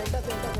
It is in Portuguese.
Look here, both